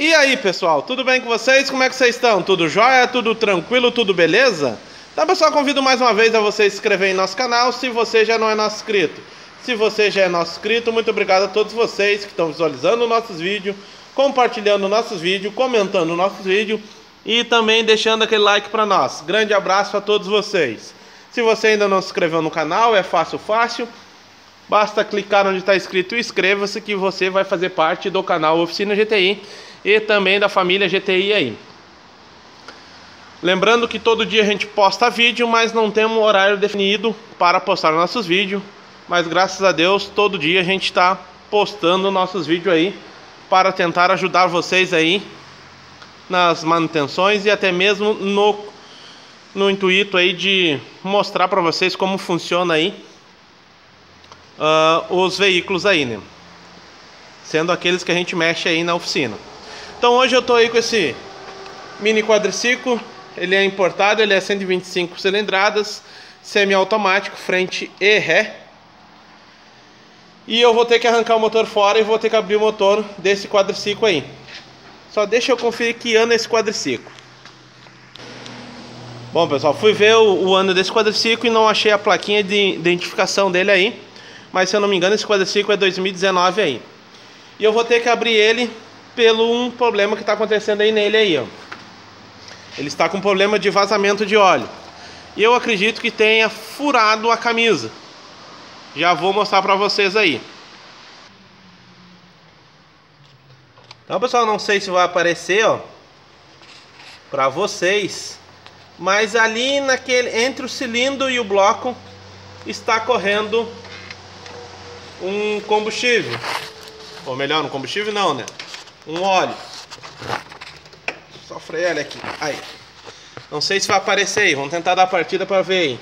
E aí, pessoal, tudo bem com vocês? Como é que vocês estão? Tudo jóia? Tudo tranquilo? Tudo beleza? Então, pessoal, convido mais uma vez a você se inscrever em nosso canal se você já não é nosso inscrito. Se você já é nosso inscrito, muito obrigado a todos vocês que estão visualizando nossos vídeos, compartilhando nossos vídeos, comentando nossos vídeos e também deixando aquele like para nós. Grande abraço a todos vocês. Se você ainda não se inscreveu no canal, é fácil, fácil. Basta clicar onde está escrito inscreva-se que você vai fazer parte do canal Oficina GTI e também da família GTI aí. Lembrando que todo dia a gente posta vídeo, mas não temos um horário definido para postar nossos vídeos. Mas graças a Deus, todo dia a gente está postando nossos vídeos aí para tentar ajudar vocês aí nas manutenções e até mesmo no, no intuito aí de mostrar para vocês como funciona aí uh, os veículos aí, né? Sendo aqueles que a gente mexe aí na oficina. Então hoje eu estou aí com esse mini quadriciclo. Ele é importado, ele é 125 cilindradas, semi-automático, frente e ré. E eu vou ter que arrancar o motor fora e vou ter que abrir o motor desse quadriciclo aí. Só deixa eu conferir que ano é esse quadriciclo. Bom pessoal, fui ver o, o, ano desse quadriciclo e não achei a plaquinha de identificação dele aí. Mas se eu não me engano esse quadriciclo é 2019 aí. E eu vou ter que abrir ele pelo um problema que está acontecendo aí nele aí, ó. Ele está com problema de vazamento de óleo. E eu acredito que tenha furado a camisa. Já vou mostrar para vocês aí. Então, pessoal, não sei se vai aparecer, ó, para vocês, mas ali naquele entre o cilindro e o bloco está correndo um combustível. Ou melhor, um combustível não, né? um óleo. Só frear aqui. Aí. Não sei se vai aparecer aí. Vamos tentar dar a partida para ver aí.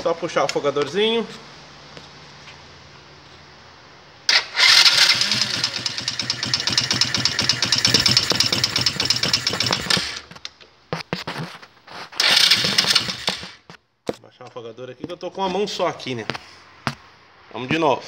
Só puxar o fogadorzinho. Vou baixar o afogador aqui que eu tô com uma mão só aqui, né? Vamos de novo.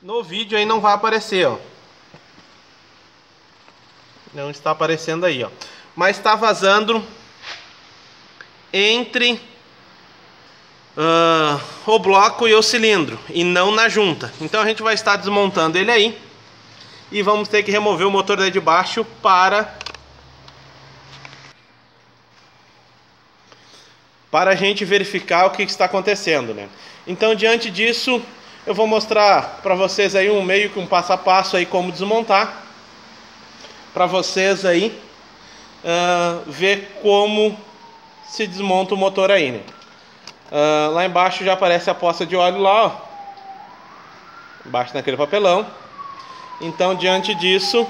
No vídeo aí não vai aparecer, ó. Não está aparecendo aí, ó. Mas está vazando entre uh, o bloco e o cilindro e não na junta. Então a gente vai estar desmontando ele aí e vamos ter que remover o motor daí de baixo para para a gente verificar o que está acontecendo, né? Então, diante disso, eu vou mostrar para vocês aí um meio que um passo a passo aí como desmontar, para vocês aí uh, ver como se desmonta o motor aí, né? Uh, lá embaixo já aparece a poça de óleo lá, ó, embaixo naquele papelão. Então, diante disso,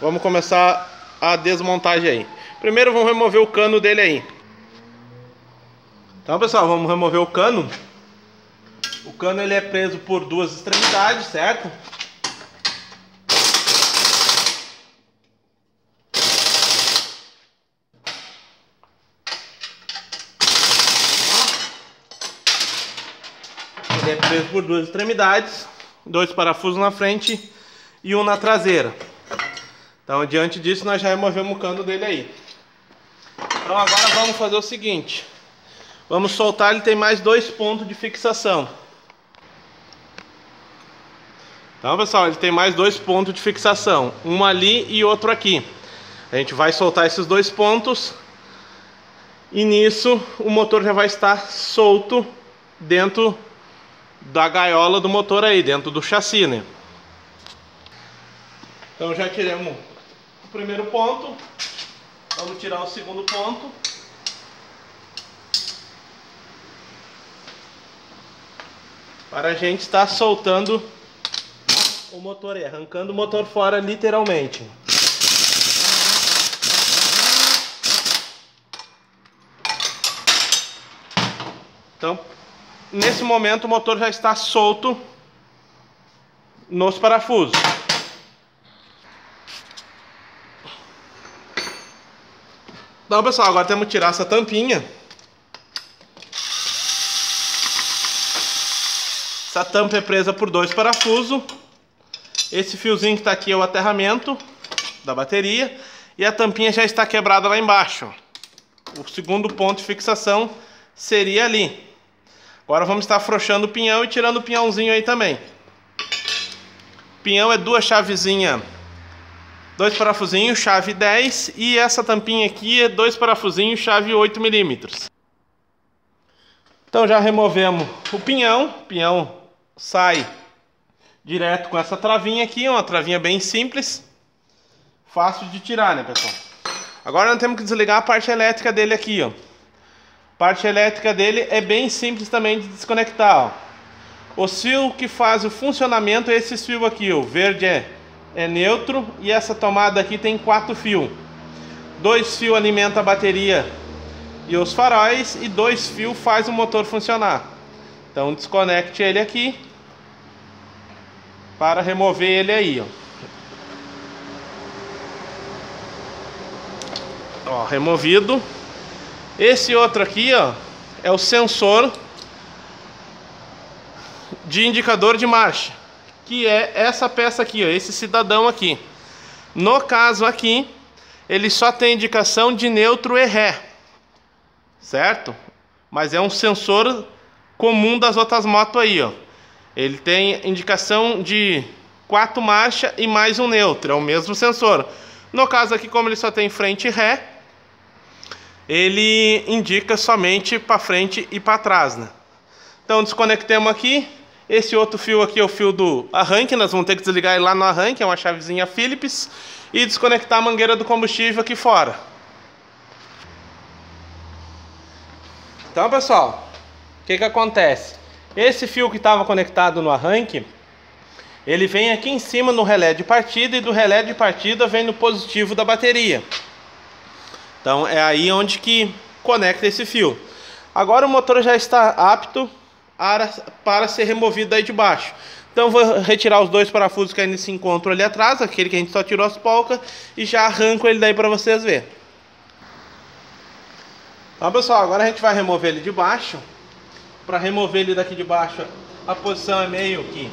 vamos começar a desmontagem aí. Primeiro, vamos remover o cano dele aí. Então pessoal, vamos remover o cano. O cano ele é preso por duas extremidades, certo? Preso por duas extremidades, dois parafusos na frente e um na traseira. Então, diante disso, nós já removemos o cano dele aí. Então, agora vamos fazer o seguinte. Vamos soltar, ele tem mais dois pontos de fixação. Então, pessoal, ele tem mais dois pontos de fixação. Um ali e outro aqui. A gente vai soltar esses dois pontos. E nisso, o motor já vai estar solto dentro da gaiola do motor aí, dentro do chassi, né? Então já tiramos o primeiro ponto. Vamos tirar o segundo ponto. para a gente estar soltando o motor aí, arrancando o motor fora literalmente. Então, nesse momento o motor já está solto nos parafusos. Então pessoal, agora temos que tirar essa tampinha. Essa tampa é presa por dois parafusos. Esse fiozinho que está aqui é o aterramento da bateria. E a tampinha já está quebrada lá embaixo. O segundo ponto de fixação seria ali. Agora vamos estar afrouxando o pinhão e tirando o pinhãozinho aí também. Pinhão é duas chavezinhas, dois parafusinhos, chave 10 e essa tampinha aqui é dois parafusinhos, chave 8 milímetros. Então já removemos o pinhão, o pinhão sai direto com essa travinha aqui, uma travinha bem simples, fácil de tirar, né, pessoal? Agora nós temos que desligar a parte elétrica dele aqui, ó. Parte elétrica dele é bem simples também de desconectar, ó. O fio que faz o funcionamento é esse fio aqui, o verde é, é neutro e essa tomada aqui tem quatro fios. Dois fios alimenta a bateria e os faróis e dois fios faz o motor funcionar. Então desconecte ele aqui para remover ele aí, ó. Ó, removido. Esse outro aqui, ó, é o sensor de indicador de marcha, que é essa peça aqui, ó, esse cidadão aqui. No caso aqui, ele só tem indicação de neutro e ré, certo? Mas é um sensor comum das outras motos aí, ó. Ele tem indicação de quatro marchas e mais um neutro, é o mesmo sensor. No caso aqui, como ele só tem frente e ré, ele indica somente para frente e para trás, né? Então desconectemos aqui. Esse outro fio aqui é o fio do arranque, nós vamos ter que desligar ele lá no arranque, é uma chavezinha Phillips, e desconectar a mangueira do combustível aqui fora. Então, pessoal, o que que acontece? Esse fio que estava conectado no arranque, ele vem aqui em cima no relé de partida e do relé de partida vem no positivo da bateria. Então é aí onde que conecta esse fio. Agora o motor já está apto para ser removido aí de baixo. Então vou retirar os dois parafusos que ainda se encontram ali atrás, aquele que a gente só tirou as polcas, e já arranco ele daí para vocês verem. Então pessoal, agora a gente vai remover ele de baixo. Para remover ele daqui de baixo, a posição é meio que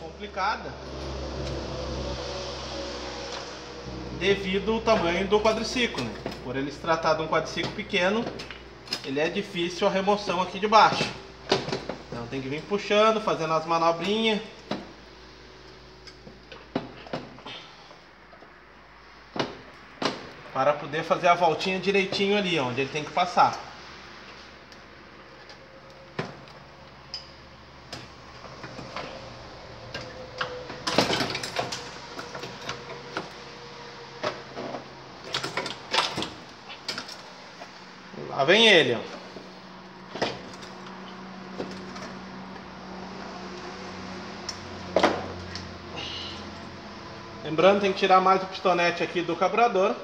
complicada. Devido ao tamanho do quadriciclo. Né? Por ele se tratar de um quadriciclo pequeno, ele é difícil a remoção aqui de baixo. Então tem que vir puxando, fazendo as manobrinhas. Para poder fazer a voltinha direitinho ali, onde ele tem que passar. Vem ele, ó. Lembrando, tem que tirar mais o pistonete aqui do carburador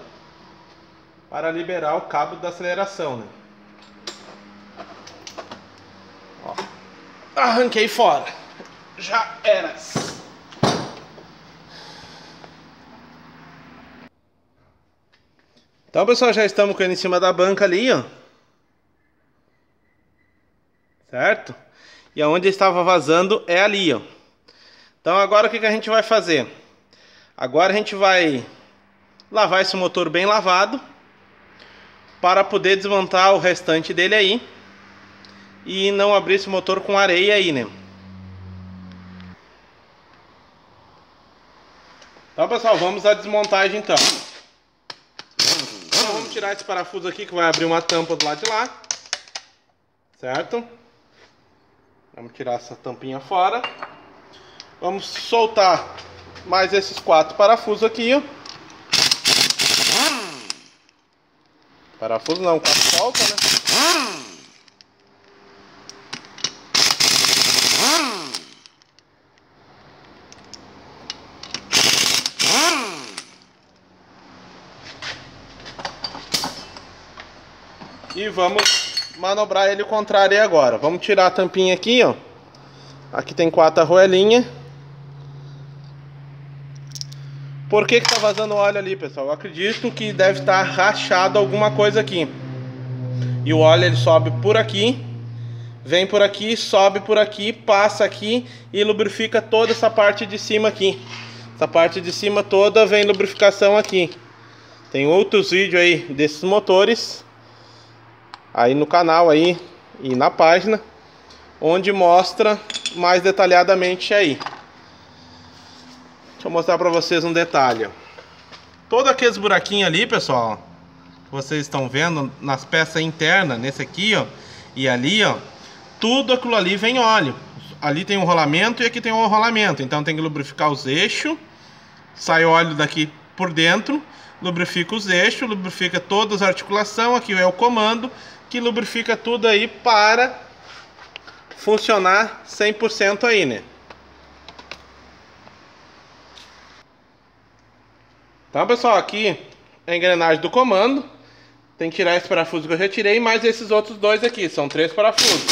para liberar o cabo da aceleração, né? Ó. Arranquei fora. Já era. Então, pessoal, já estamos com ele em cima da banca ali, ó. Certo? E aonde estava vazando é ali, ó. Então, agora o que, que a gente vai fazer? Agora a gente vai lavar esse motor bem lavado para poder desmontar o restante dele aí e não abrir esse motor com areia aí, né? Então, pessoal, vamos à desmontagem então tirar esse parafuso aqui que vai abrir uma tampa do lado de lá. Certo? Vamos tirar essa tampinha fora. Vamos soltar mais esses quatro parafusos aqui. Parafuso não, quatro solta, né? E vamos manobrar ele o contrário agora. Vamos tirar a tampinha aqui, ó. Aqui tem quatro arruelinhas. Por que que tá vazando óleo ali, pessoal? Eu acredito que deve estar rachado alguma coisa aqui. E o óleo ele sobe por aqui, vem por aqui, sobe por aqui, passa aqui e lubrifica toda essa parte de cima aqui. Essa parte de cima toda vem lubrificação aqui. Tem outros vídeos aí desses motores aí no canal aí e na página onde mostra mais detalhadamente aí. Deixa eu mostrar para vocês um detalhe. Todo aqueles buraquinhos ali, pessoal, vocês estão vendo nas peças internas, nesse aqui, ó, e ali, ó, tudo aquilo ali vem óleo. Ali tem um rolamento e aqui tem um rolamento, então tem que lubrificar os eixos. Sai óleo daqui por dentro lubrifica os eixos, lubrifica todas as articulações, aqui é o comando, que lubrifica tudo aí para funcionar 100% aí, né? Então, pessoal, aqui é a engrenagem do comando. Tem que tirar esse parafuso que eu já tirei, mais esses outros dois aqui. São três parafusos.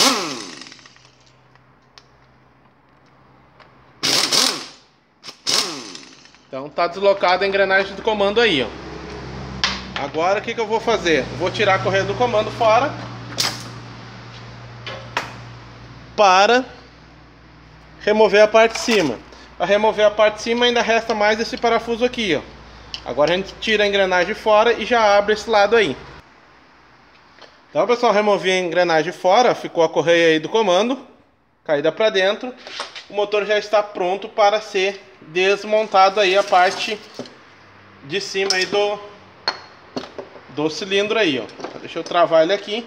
Então tá deslocada a engrenagem do comando aí, ó. Agora o que, que eu vou fazer? Vou tirar a correia do comando fora. Para remover a parte de cima. Para remover a parte de cima ainda resta mais esse parafuso aqui, ó. Agora a gente tira a engrenagem fora e já abre esse lado aí. Então pessoal, removi a engrenagem fora, ficou a correia aí do comando, caída para dentro. O motor já está pronto para ser desmontado aí a parte de cima aí do, do cilindro aí, ó. Deixa eu travar ele aqui.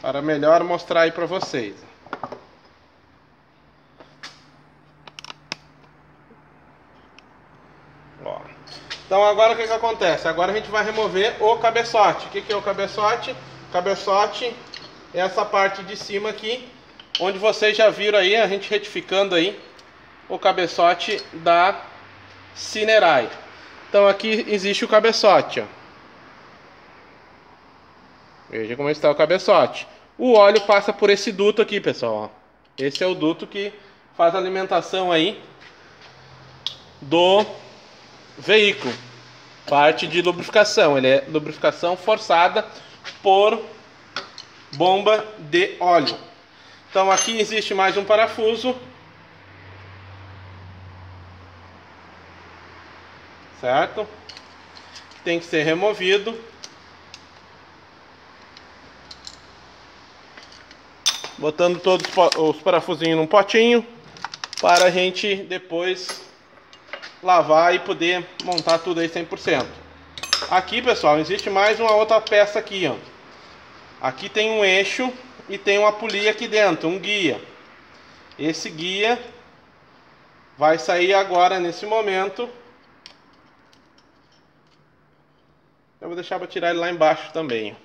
Para melhor mostrar aí para vocês. Ó. Então agora o que, que acontece? Agora a gente vai remover o cabeçote. O que, que é o cabeçote? Cabeçote é essa parte de cima aqui onde vocês já viram aí a gente retificando aí o cabeçote da Cinerai. Então aqui existe o cabeçote, ó. Veja como está o cabeçote. O óleo passa por esse duto aqui, pessoal. Ó. Esse é o duto que faz a alimentação aí do veículo. Parte de lubrificação. Ele é lubrificação forçada por bomba de óleo. Então aqui existe mais um parafuso. Certo? Tem que ser removido. Botando todos os parafusinhos num potinho para a gente depois lavar e poder montar tudo aí 100%. Aqui, pessoal, existe mais uma outra peça aqui, ó. Aqui tem um eixo e tem uma polia aqui dentro, um guia. Esse guia vai sair agora nesse momento. Eu vou deixar para tirar ele lá embaixo também.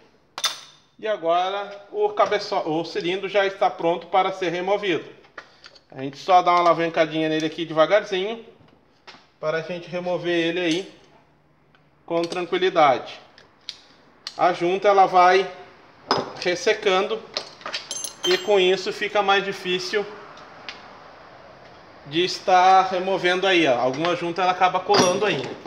E agora o cabeço, o cilindro já está pronto para ser removido. A gente só dá uma alavancadinha nele aqui devagarzinho para a gente remover ele aí com tranquilidade. A junta ela vai ressecando e com isso fica mais difícil de estar removendo aí, ó. Alguma junta ela acaba colando ainda.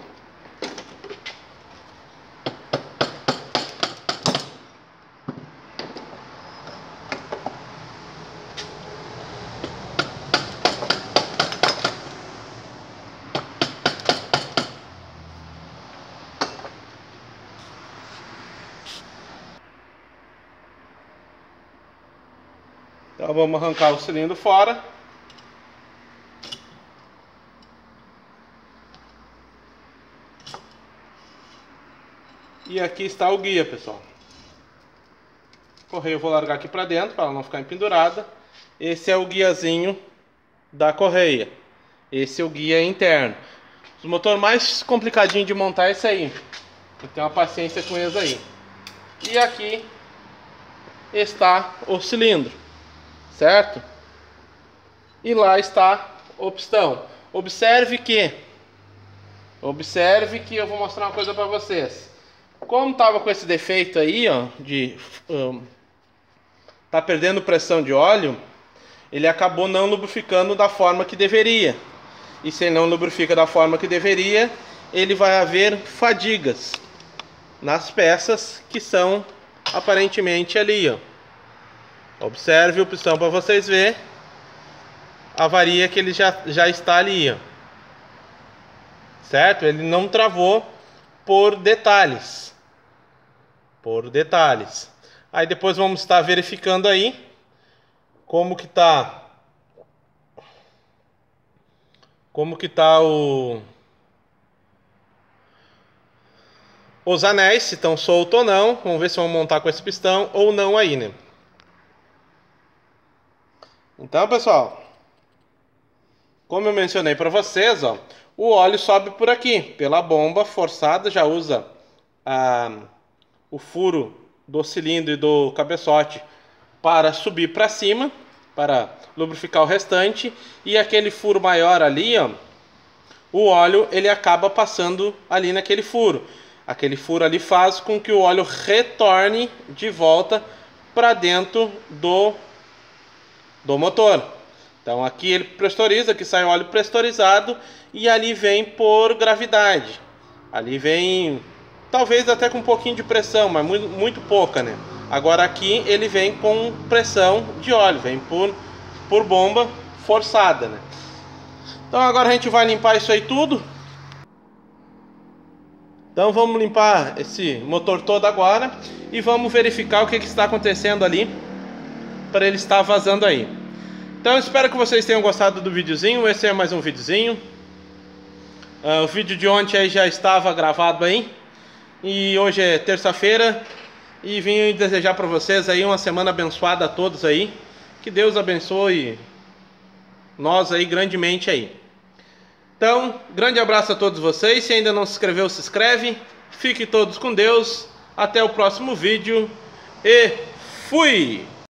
Vamos arrancar o cilindro fora. E aqui está o guia, pessoal. Correia eu vou largar aqui para dentro para ela não ficar empendurada. Esse é o guiazinho da correia. Esse é o guia interno. O motor mais complicadinho de montar é esse aí. Tem uma paciência com eles aí. E aqui está o cilindro certo? E lá está o pistão. Observe que, observe que eu vou mostrar uma coisa para vocês. como tava com esse defeito aí, ó, de um, tá perdendo pressão de óleo, ele acabou não lubrificando da forma que deveria. E se ele não lubrifica da forma que deveria, ele vai haver fadigas nas peças que são aparentemente ali, ó. Observe o pistão para vocês ver a varia que ele já, já está ali, ó. Certo? Ele não travou por detalhes. Por detalhes. Aí depois vamos estar verificando aí como que tá como que tá o os anéis, se estão soltos ou não. Vamos ver se vamos montar com esse pistão ou não aí, né? Então, pessoal, como eu mencionei para vocês, ó, o óleo sobe por aqui, pela bomba forçada, já usa ah, o furo do cilindro e do cabeçote para subir para cima, para lubrificar o restante, e aquele furo maior ali, ó, o óleo ele acaba passando ali naquele furo. Aquele furo ali faz com que o óleo retorne de volta para dentro do, do motor. Então aqui ele prestoriza, aqui sai óleo prestorizado e ali vem por gravidade. Ali vem talvez até com um pouquinho de pressão, mas muito, muito pouca, né? Agora aqui ele vem com pressão de óleo, vem por, por bomba forçada, né? Então agora a gente vai limpar isso aí tudo. Então vamos limpar esse motor todo agora e vamos verificar o que, que está acontecendo ali para ele estar vazando aí. Então espero que vocês tenham gostado do videozinho. Esse é mais um videozinho. Uh, o vídeo de ontem aí já estava gravado aí e hoje é terça-feira e vim desejar para vocês aí uma semana abençoada a todos aí. Que Deus abençoe nós aí grandemente aí. Então, grande abraço a todos vocês. Se ainda não se inscreveu, se inscreve. Fiquem todos com Deus. Até o próximo vídeo. E fui!